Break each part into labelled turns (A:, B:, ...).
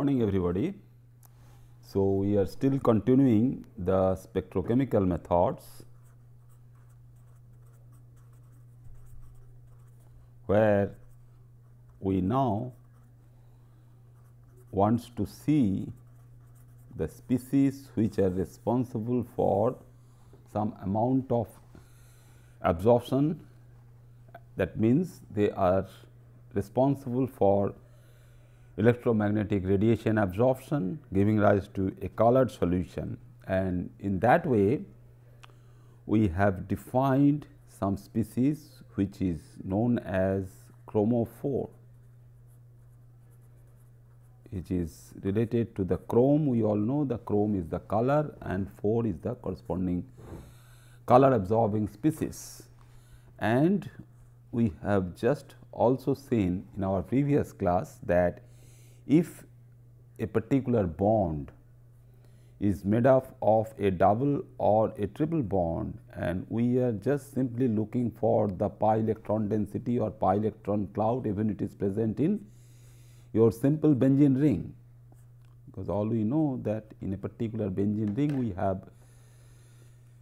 A: Morning, everybody. So, we are still continuing the spectrochemical methods where we now wants to see the species which are responsible for some amount of absorption that means they are responsible for electromagnetic radiation absorption giving rise to a colored solution. And in that way we have defined some species which is known as chromophore which is related to the chrome. We all know the chrome is the color and phore is the corresponding color absorbing species. And we have just also seen in our previous class that if a particular bond is made up of a double or a triple bond and we are just simply looking for the pi electron density or pi electron cloud even it is present in your simple benzene ring. Because all we know that in a particular benzene ring we have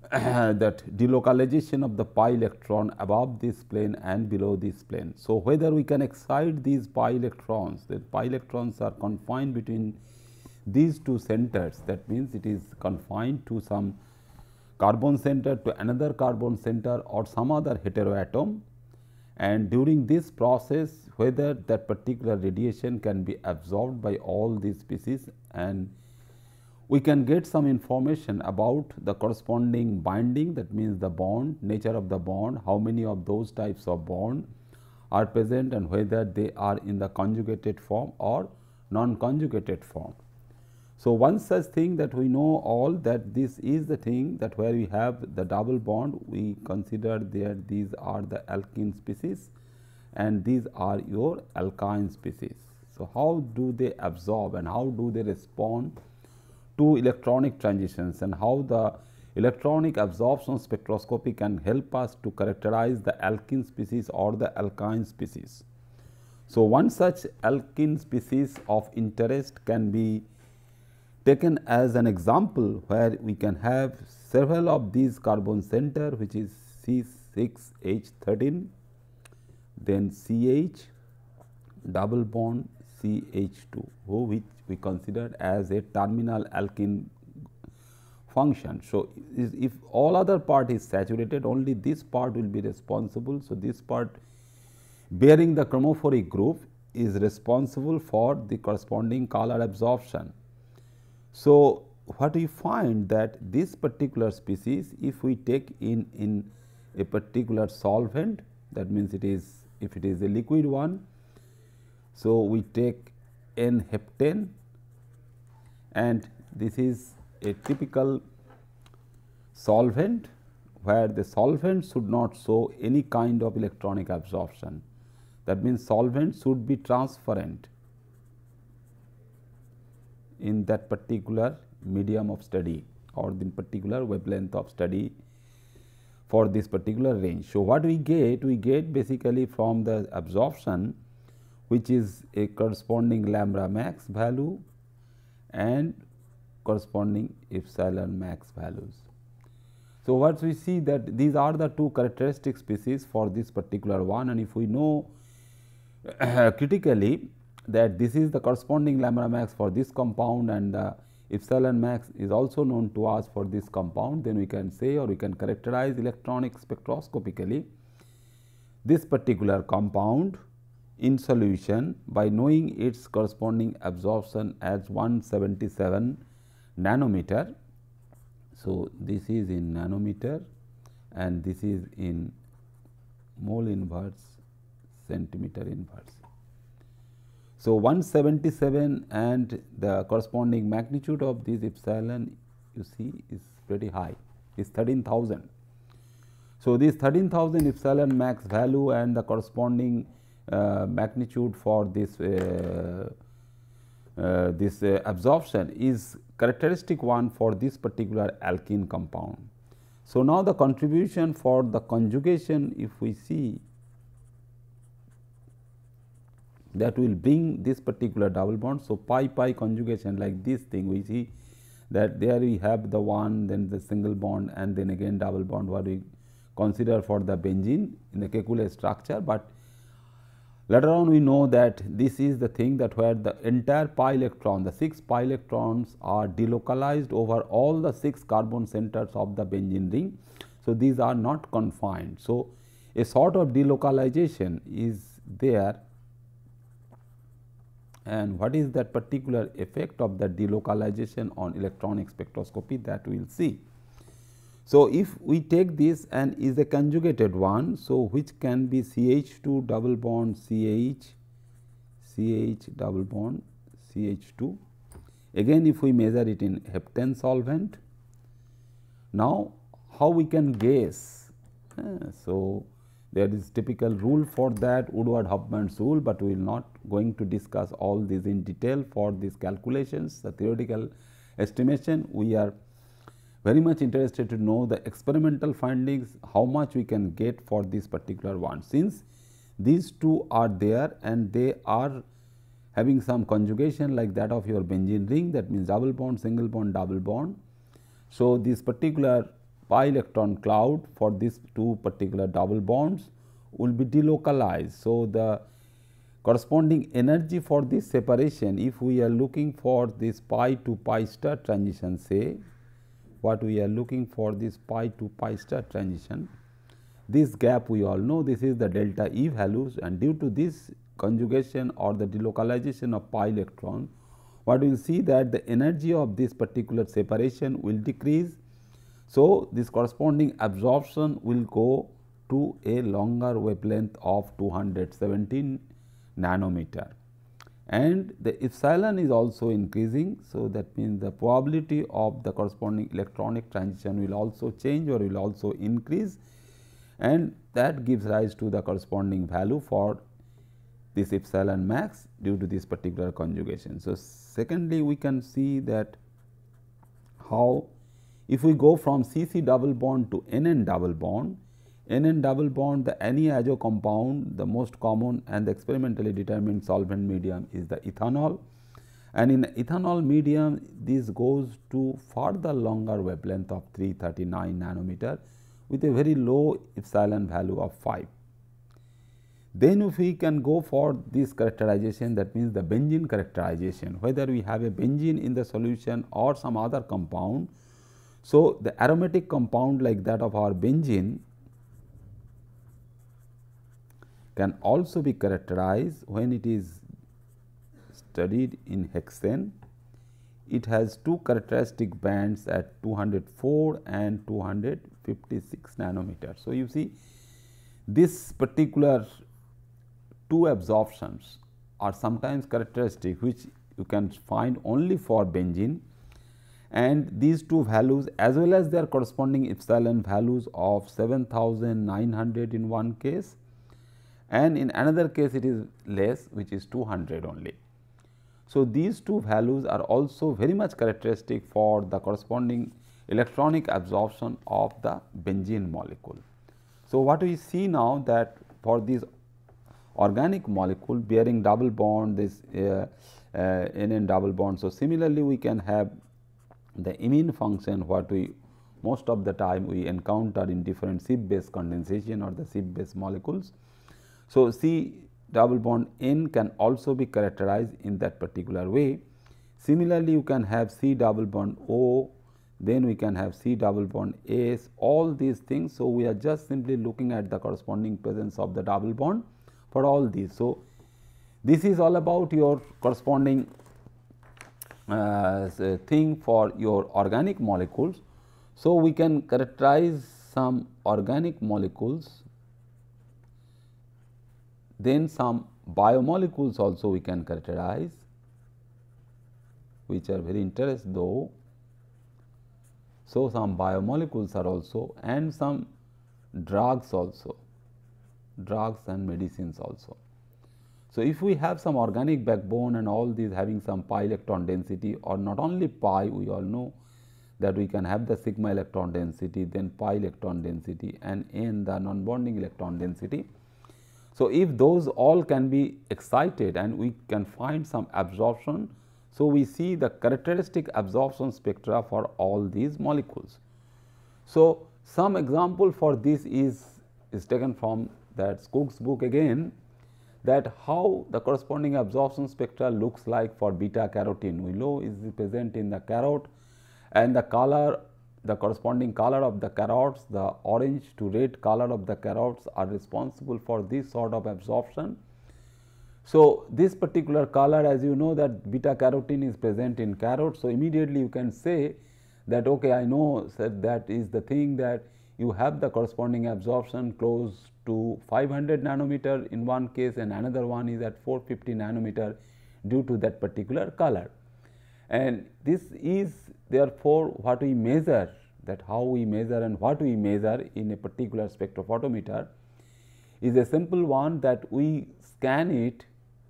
A: that delocalization of the pi electron above this plane and below this plane. So, whether we can excite these pi electrons, the pi electrons are confined between these two centers that means it is confined to some carbon center to another carbon center or some other heteroatom and during this process whether that particular radiation can be absorbed by all these species and we can get some information about the corresponding binding that means the bond nature of the bond how many of those types of bond are present and whether they are in the conjugated form or non conjugated form. So, one such thing that we know all that this is the thing that where we have the double bond we consider that these are the alkene species and these are your alkyne species. So, how do they absorb and how do they respond to electronic transitions and how the electronic absorption spectroscopy can help us to characterize the alkene species or the alkyne species. So, one such alkene species of interest can be taken as an example where we can have several of these carbon center which is C6H13, then CH double bond CH2 which we considered as a terminal alkene function. So, if all other part is saturated only this part will be responsible. So, this part bearing the chromophoric group is responsible for the corresponding color absorption. So, what we find that this particular species if we take in in a particular solvent that means it is if it is a liquid one. So, we take N heptane and this is a typical solvent where the solvent should not show any kind of electronic absorption. That means, solvent should be transparent in that particular medium of study or in particular wavelength of study for this particular range. So, what we get? We get basically from the absorption which is a corresponding lambda max value and corresponding epsilon max values. So, what we see that these are the two characteristic species for this particular one and if we know critically that this is the corresponding lambda max for this compound and the epsilon max is also known to us for this compound then we can say or we can characterize electronic spectroscopically this particular compound in solution by knowing its corresponding absorption as 177 nanometer. So, this is in nanometer and this is in mole inverse centimeter inverse. So, 177 and the corresponding magnitude of this epsilon you see is pretty high is 13,000. So, this 13,000 epsilon max value and the corresponding magnitude for this uh, uh, this uh, absorption is characteristic one for this particular alkene compound. So, now the contribution for the conjugation if we see that will bring this particular double bond. So, pi pi conjugation like this thing we see that there we have the one then the single bond and then again double bond what we consider for the benzene in the Kekulé structure, but later on we know that this is the thing that where the entire pi electron the 6 pi electrons are delocalized over all the 6 carbon centers of the benzene ring. So, these are not confined. So, a sort of delocalization is there and what is that particular effect of the delocalization on electronic spectroscopy that we will see. So, if we take this and is a conjugated one, so which can be CH2 double bond CH, CH double bond CH2. Again if we measure it in heptane solvent, now how we can guess? Uh, so, there is typical rule for that Woodward Hoffmann's rule, but we will not going to discuss all these in detail for these calculations the theoretical estimation. We are very much interested to know the experimental findings how much we can get for this particular one. Since these two are there and they are having some conjugation like that of your benzene ring that means double bond, single bond, double bond. So, this particular pi electron cloud for these two particular double bonds will be delocalized. So, the corresponding energy for this separation if we are looking for this pi to pi star transition say what we are looking for this pi to pi star transition. This gap we all know this is the delta E values and due to this conjugation or the delocalization of pi electron what we will see that the energy of this particular separation will decrease. So, this corresponding absorption will go to a longer wavelength of 217 nanometer and the epsilon is also increasing. So, that means the probability of the corresponding electronic transition will also change or will also increase and that gives rise to the corresponding value for this epsilon max due to this particular conjugation. So, secondly we can see that how if we go from CC double bond to NN double bond, NN double bond the any azo compound the most common and the experimentally determined solvent medium is the ethanol and in ethanol medium this goes to further longer wavelength of 339 nanometer with a very low epsilon value of 5. Then if we can go for this characterization that means the benzene characterization whether we have a benzene in the solution or some other compound so, the aromatic compound like that of our benzene can also be characterized when it is studied in hexane. It has two characteristic bands at 204 and 256 nanometers. So, you see this particular two absorptions are sometimes characteristic which you can find only for benzene and these two values as well as their corresponding epsilon values of 7900 in one case and in another case it is less which is 200 only. So, these two values are also very much characteristic for the corresponding electronic absorption of the benzene molecule. So, what we see now that for this organic molecule bearing double bond this uh, uh, NN double bond. So, similarly we can have the imine function what we most of the time we encounter in different Schiff based condensation or the Schiff based molecules. So, C double bond N can also be characterized in that particular way. Similarly, you can have C double bond O, then we can have C double bond S, all these things. So, we are just simply looking at the corresponding presence of the double bond for all these. So, this is all about your corresponding uh, thing for your organic molecules. So, we can characterize some organic molecules, then some biomolecules also we can characterize which are very interesting though. So, some biomolecules are also and some drugs also, drugs and medicines also. So, if we have some organic backbone and all these having some pi electron density or not only pi we all know that we can have the sigma electron density then pi electron density and n the non bonding electron density. So, if those all can be excited and we can find some absorption, so we see the characteristic absorption spectra for all these molecules. So, some example for this is, is taken from that Skoog's book again that how the corresponding absorption spectra looks like for beta carotene. We know is present in the carrot and the color the corresponding color of the carrots, the orange to red color of the carrots are responsible for this sort of absorption. So, this particular color as you know that beta carotene is present in carrot. So, immediately you can say that okay I know that that is the thing that you have the corresponding absorption close to 500 nanometer in one case and another one is at 450 nanometer due to that particular color. And this is therefore, what we measure that how we measure and what we measure in a particular spectrophotometer is a simple one that we scan it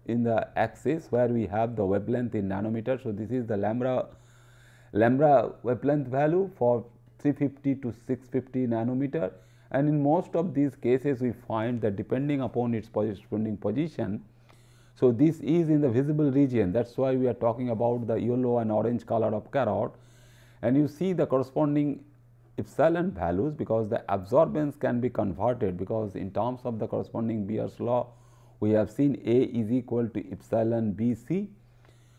A: in the axis where we have the wavelength in nanometer. So, this is the lambda lambda wavelength value for 350 to 650 nanometer and in most of these cases we find that depending upon its corresponding position so, this is in the visible region. That is why we are talking about the yellow and orange color of carrot. And you see the corresponding epsilon values because the absorbance can be converted because in terms of the corresponding Beer's law we have seen A is equal to epsilon B C.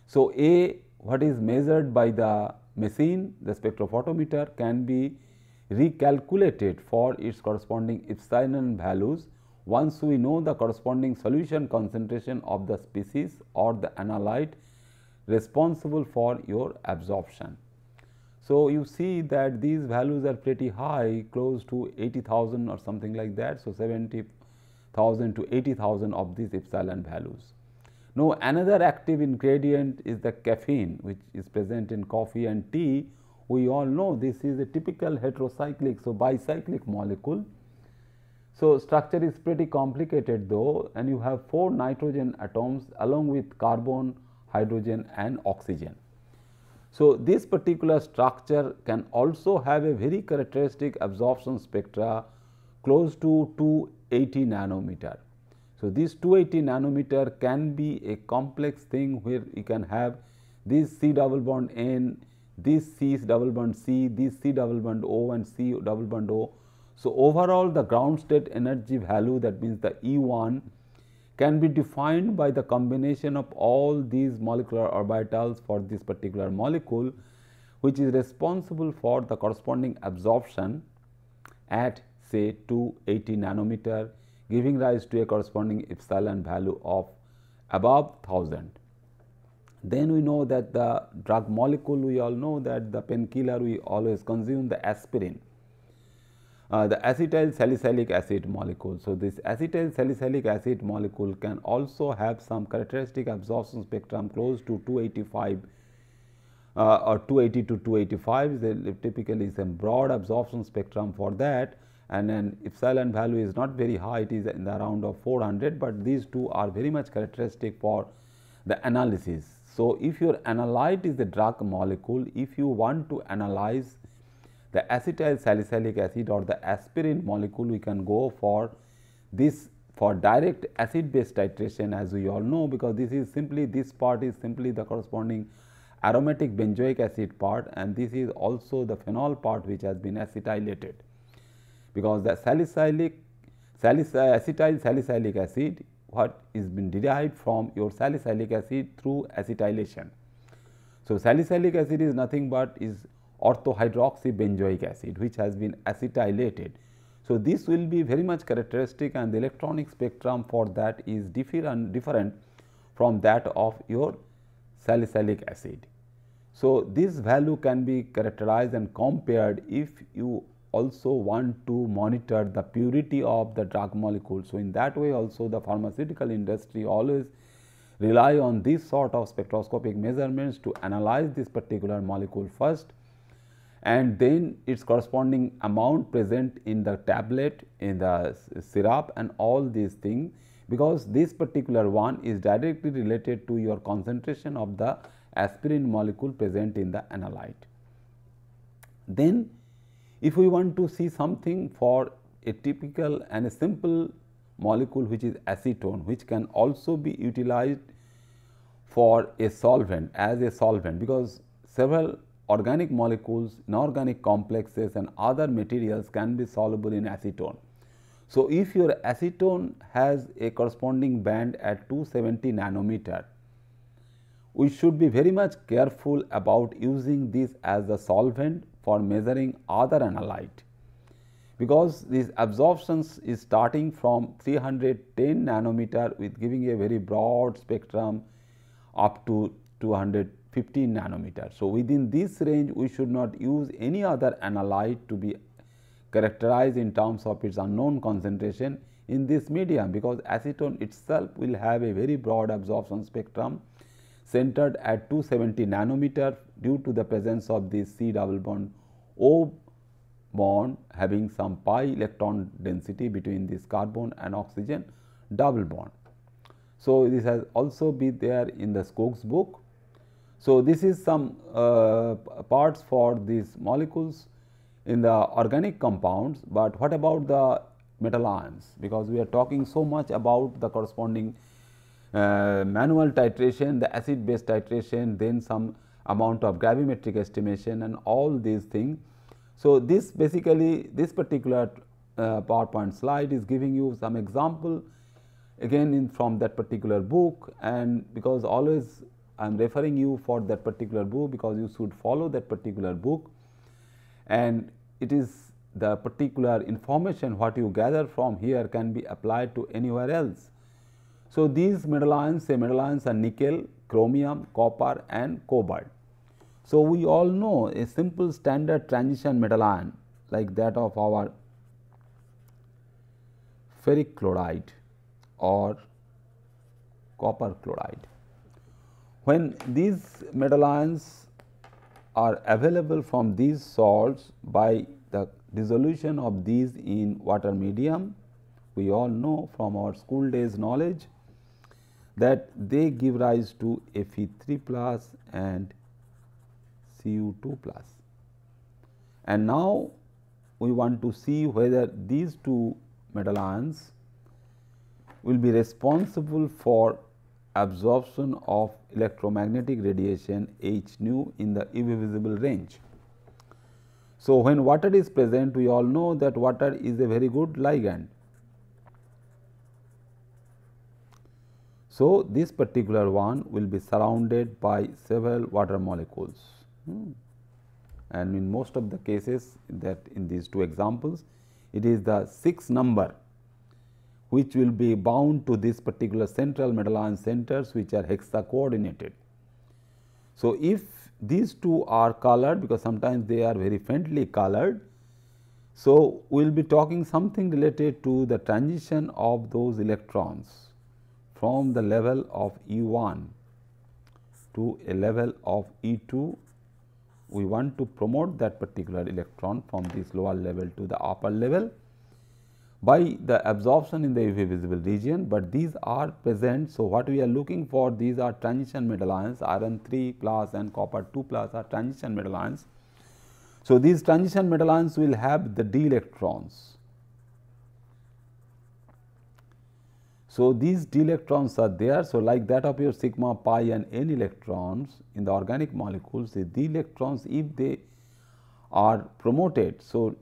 A: So, A what is measured by the machine the spectrophotometer can be recalculated for its corresponding epsilon values once we know the corresponding solution concentration of the species or the analyte responsible for your absorption. So, you see that these values are pretty high close to 80,000 or something like that. So, 70,000 to 80,000 of these epsilon values. Now, another active ingredient is the caffeine which is present in coffee and tea. We all know this is a typical heterocyclic, so bicyclic molecule so, structure is pretty complicated though and you have 4 nitrogen atoms along with carbon, hydrogen and oxygen. So, this particular structure can also have a very characteristic absorption spectra close to 280 nanometer. So, this 280 nanometer can be a complex thing where you can have this C double bond N, this C double bond C, this C double bond O and C double bond O so, overall the ground state energy value that means the E1 can be defined by the combination of all these molecular orbitals for this particular molecule which is responsible for the corresponding absorption at say 280 nanometer giving rise to a corresponding epsilon value of above 1000. Then we know that the drug molecule we all know that the painkiller we always consume the aspirin uh, the acetyl salicylic acid molecule. So, this acetyl salicylic acid molecule can also have some characteristic absorption spectrum close to 285 uh, or 280 to 285 is typically some broad absorption spectrum for that and then epsilon value is not very high it is in the around of 400, but these two are very much characteristic for the analysis. So, if your analyte is the drug molecule, if you want to analyze the acetyl salicylic acid or the aspirin molecule we can go for this for direct acid based titration as we all know because this is simply this part is simply the corresponding aromatic benzoic acid part and this is also the phenol part which has been acetylated because the salicylic uh, acetyl salicylic acid what is been derived from your salicylic acid through acetylation. So, salicylic acid is nothing but is orthohydroxybenzoic acid which has been acetylated. So, this will be very much characteristic and the electronic spectrum for that is different, different from that of your salicylic acid. So, this value can be characterized and compared if you also want to monitor the purity of the drug molecule. So, in that way also the pharmaceutical industry always rely on this sort of spectroscopic measurements to analyze this particular molecule first and then its corresponding amount present in the tablet in the syrup and all these things because this particular one is directly related to your concentration of the aspirin molecule present in the analyte. Then if we want to see something for a typical and a simple molecule which is acetone which can also be utilized for a solvent as a solvent because several organic molecules, inorganic complexes and other materials can be soluble in acetone. So, if your acetone has a corresponding band at 270 nanometer, we should be very much careful about using this as a solvent for measuring other analyte because this absorption is starting from 310 nanometer with giving a very broad spectrum up to 215 nanometer. So, within this range we should not use any other analyte to be characterized in terms of its unknown concentration in this medium because acetone itself will have a very broad absorption spectrum centered at 270 nanometer due to the presence of this C double bond O bond having some pi electron density between this carbon and oxygen double bond. So, this has also been there in the Skoog's book. So, this is some uh, parts for these molecules in the organic compounds, but what about the metal ions because we are talking so much about the corresponding uh, manual titration, the acid base titration, then some amount of gravimetric estimation and all these things. So, this basically this particular uh, PowerPoint slide is giving you some example again in from that particular book and because always I am referring you for that particular book because you should follow that particular book and it is the particular information what you gather from here can be applied to anywhere else. So, these metal ions say metal ions are nickel, chromium, copper and cobalt. So, we all know a simple standard transition metal ion like that of our ferric chloride or copper chloride. When these metal ions are available from these salts by the dissolution of these in water medium, we all know from our school days knowledge that they give rise to Fe3 plus and Cu2 plus. And now, we want to see whether these two metal ions will be responsible for absorption of electromagnetic radiation H nu in the visible range. So, when water is present we all know that water is a very good ligand So, this particular one will be surrounded by several water molecules hmm. and in most of the cases that in these two examples it is the 6 number which will be bound to this particular central metal ion centers which are hexa coordinated. So, if these two are colored because sometimes they are very faintly colored. So, we will be talking something related to the transition of those electrons from the level of E1 to a level of E2, we want to promote that particular electron from this lower level to the upper level by the absorption in the UV visible region, but these are present. So, what we are looking for these are transition metal ions iron 3 plus and copper 2 plus are transition metal ions. So, these transition metal ions will have the d electrons So, these d electrons are there. So, like that of your sigma pi and n electrons in the organic molecules, the d electrons if they are promoted. So,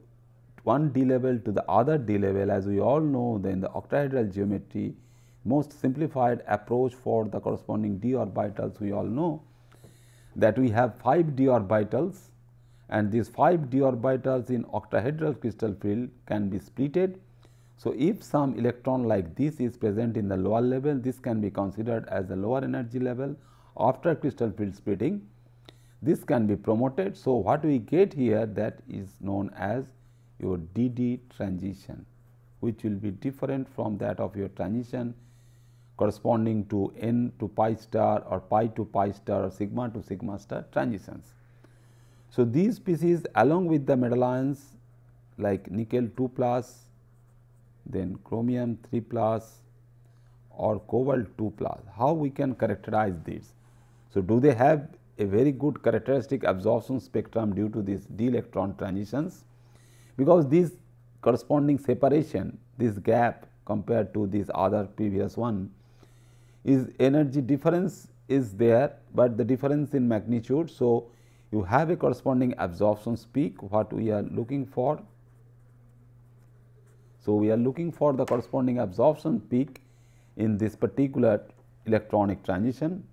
A: one d level to the other d level as we all know then the octahedral geometry most simplified approach for the corresponding d orbitals we all know that we have 5 d orbitals and these 5 d orbitals in octahedral crystal field can be splitted so, if some electron like this is present in the lower level, this can be considered as the lower energy level after crystal field splitting. This can be promoted. So, what we get here that is known as your DD transition, which will be different from that of your transition corresponding to n to pi star or pi to pi star or sigma to sigma star transitions. So, these species along with the metal ions like nickel 2 plus then chromium 3 plus or cobalt 2 plus. How we can characterize these? So, do they have a very good characteristic absorption spectrum due to these d electron transitions? Because this corresponding separation, this gap compared to this other previous one is energy difference is there, but the difference in magnitude. So, you have a corresponding absorption peak what we are looking for. So, we are looking for the corresponding absorption peak in this particular electronic transition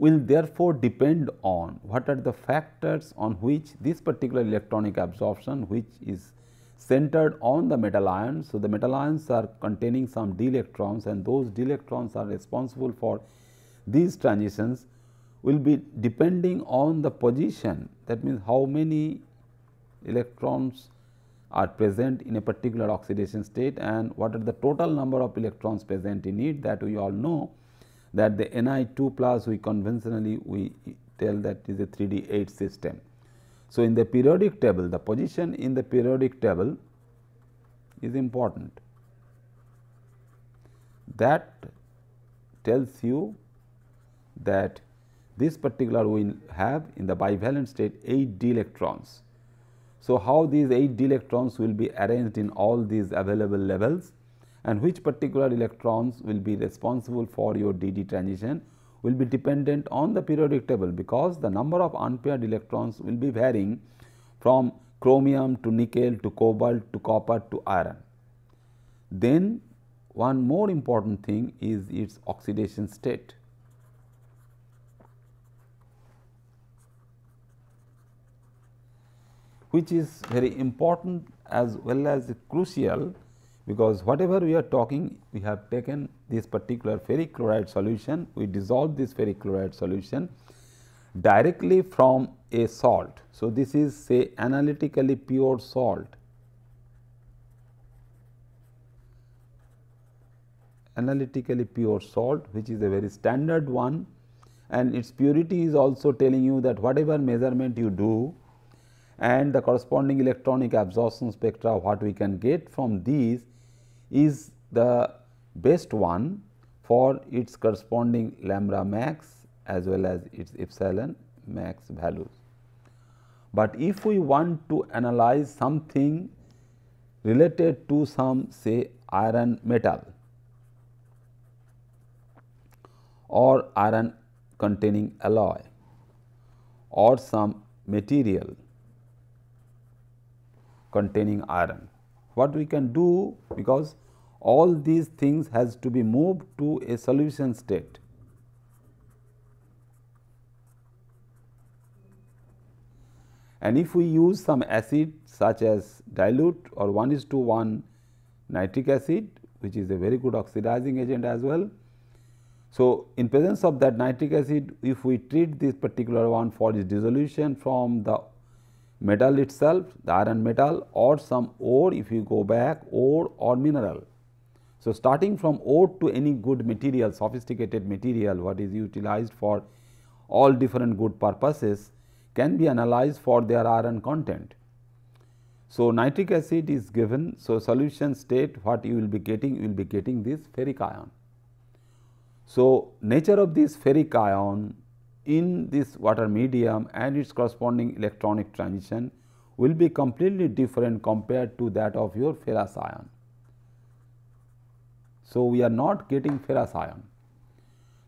A: will therefore depend on what are the factors on which this particular electronic absorption which is centered on the metal ions. So, the metal ions are containing some d electrons and those d electrons are responsible for these transitions will be depending on the position that means how many electrons are present in a particular oxidation state and what are the total number of electrons present in it that we all know that the Ni 2 plus we conventionally we tell that is a 3D 8 system. So, in the periodic table the position in the periodic table is important that tells you that this particular will have in the bivalent state 8 d electrons. So, how these 8 d electrons will be arranged in all these available levels and which particular electrons will be responsible for your DD transition will be dependent on the periodic table because the number of unpaired electrons will be varying from chromium to nickel to cobalt to copper to iron. Then one more important thing is its oxidation state. which is very important as well as crucial because whatever we are talking we have taken this particular ferric chloride solution we dissolve this ferric chloride solution directly from a salt. So, this is say analytically pure salt analytically pure salt which is a very standard one and its purity is also telling you that whatever measurement you do and the corresponding electronic absorption spectra what we can get from these is the best one for its corresponding lambda max as well as its epsilon max values. But if we want to analyze something related to some say iron metal or iron containing alloy or some material containing iron. What we can do because all these things has to be moved to a solution state. And if we use some acid such as dilute or 1 is to 1 nitric acid which is a very good oxidizing agent as well. So, in presence of that nitric acid if we treat this particular one for its dissolution from the metal itself the iron metal or some ore if you go back ore or mineral so, starting from ore to any good material, sophisticated material what is utilized for all different good purposes can be analyzed for their iron content. So, nitric acid is given. So, solution state what you will be getting you will be getting this ferric ion. So, nature of this ferric ion in this water medium and its corresponding electronic transition will be completely different compared to that of your ferrous ion. So, we are not getting ferrous ion.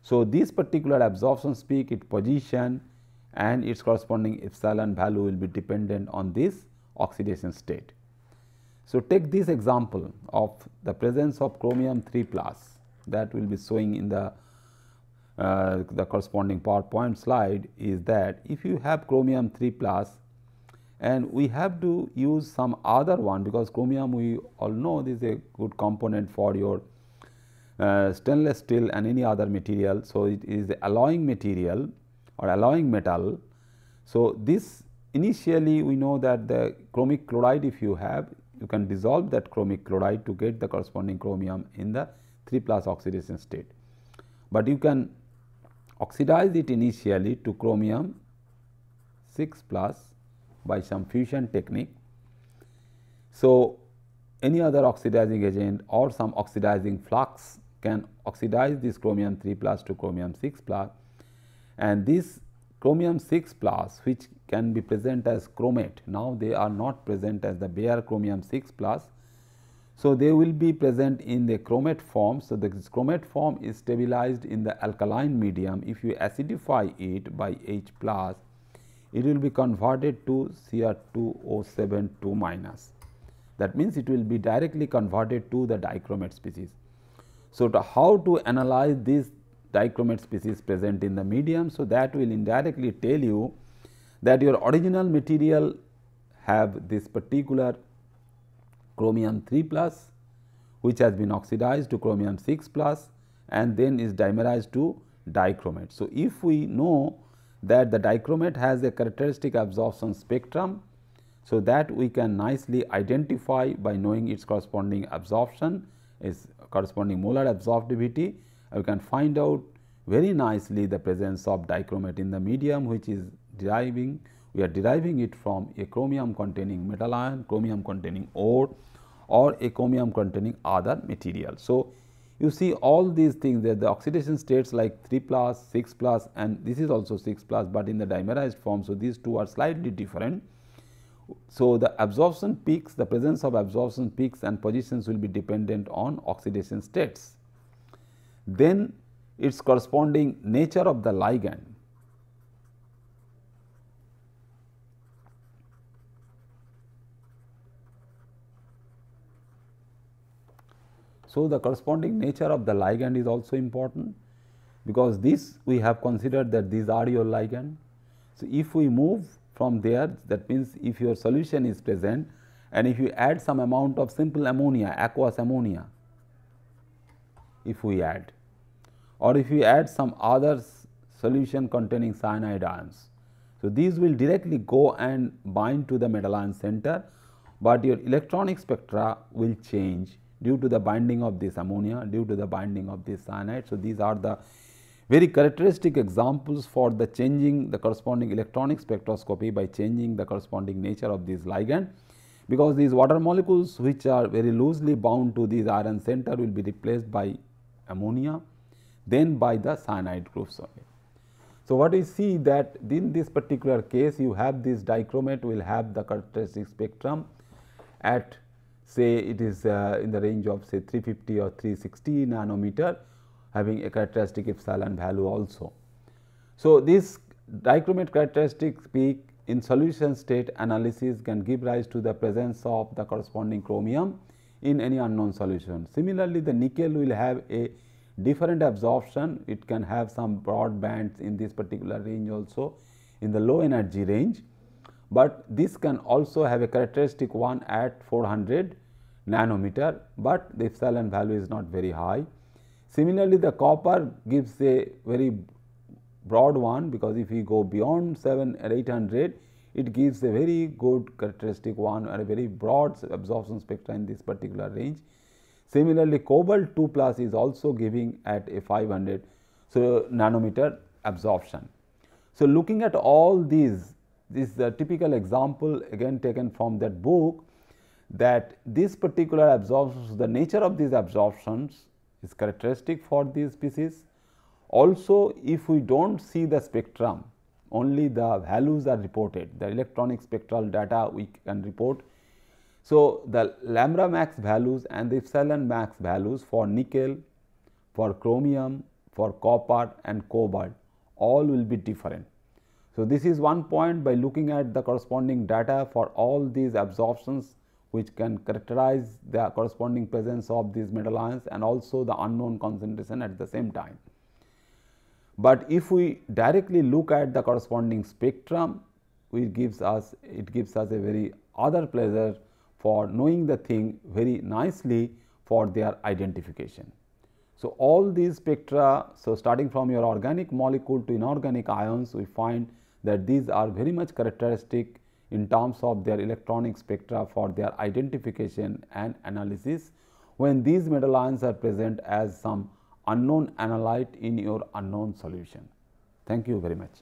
A: So, this particular absorption peak its position and its corresponding epsilon value will be dependent on this oxidation state. So, take this example of the presence of chromium 3 plus that will be showing in the uh, the corresponding PowerPoint slide is that if you have chromium 3 plus and we have to use some other one because chromium we all know this is a good component for your uh, stainless steel and any other material. So, it is alloying material or alloying metal. So, this initially we know that the chromic chloride if you have you can dissolve that chromic chloride to get the corresponding chromium in the 3 plus oxidation state. But you can oxidize it initially to chromium 6 plus by some fusion technique. So, any other oxidizing agent or some oxidizing flux can oxidize this chromium 3 plus to chromium 6 plus and this chromium 6 plus which can be present as chromate. Now, they are not present as the bare chromium 6 plus. So, they will be present in the chromate form. So, the chromate form is stabilized in the alkaline medium. If you acidify it by H plus, it will be converted to Cr2O7 2 minus. That means, it will be directly converted to the dichromate species. So, to how to analyze this dichromate species present in the medium? So, that will indirectly tell you that your original material have this particular chromium 3 plus which has been oxidized to chromium 6 plus and then is dimerized to dichromate. So, if we know that the dichromate has a characteristic absorption spectrum, so that we can nicely identify by knowing its corresponding absorption is corresponding molar absorptivity, we can find out very nicely the presence of dichromate in the medium which is deriving we are deriving it from a chromium containing metal ion, chromium containing ore or a chromium containing other material. So, you see all these things that the oxidation states like 3 plus, 6 plus and this is also 6 plus, but in the dimerized form. So, these two are slightly different. So, the absorption peaks, the presence of absorption peaks and positions will be dependent on oxidation states. Then its corresponding nature of the ligand So, the corresponding nature of the ligand is also important because this we have considered that these are your ligand. So, if we move from there that means if your solution is present and if you add some amount of simple ammonia aqueous ammonia if we add or if you add some other solution containing cyanide ions. So, these will directly go and bind to the metal ion center, but your electronic spectra will change due to the binding of this ammonia, due to the binding of this cyanide. So, these are the very characteristic examples for the changing the corresponding electronic spectroscopy by changing the corresponding nature of this ligand, because these water molecules which are very loosely bound to these iron center will be replaced by ammonia, then by the cyanide groups. So, what we see that in this particular case you have this dichromate will have the characteristic spectrum at say it is uh, in the range of say 350 or 360 nanometer having a characteristic epsilon value also. So, this dichromate characteristic peak in solution state analysis can give rise to the presence of the corresponding chromium in any unknown solution. Similarly, the nickel will have a different absorption, it can have some broad bands in this particular range also in the low energy range but this can also have a characteristic one at 400 nanometer, but the epsilon value is not very high. Similarly, the copper gives a very broad one because if we go beyond 7 or 800, it gives a very good characteristic one or a very broad absorption spectra in this particular range. Similarly, cobalt 2 plus is also giving at a 500 so nanometer absorption. So, looking at all these this is a typical example again taken from that book that this particular absorption, the nature of these absorptions is characteristic for these species. Also, if we do not see the spectrum, only the values are reported, the electronic spectral data we can report. So, the lambda max values and the epsilon max values for nickel, for chromium, for copper and cobalt all will be different. So, this is one point by looking at the corresponding data for all these absorptions which can characterize the corresponding presence of these metal ions and also the unknown concentration at the same time. But if we directly look at the corresponding spectrum, it gives us it gives us a very other pleasure for knowing the thing very nicely for their identification. So, all these spectra, so starting from your organic molecule to inorganic ions, we find that these are very much characteristic in terms of their electronic spectra for their identification and analysis when these metal ions are present as some unknown analyte in your unknown solution. Thank you very much.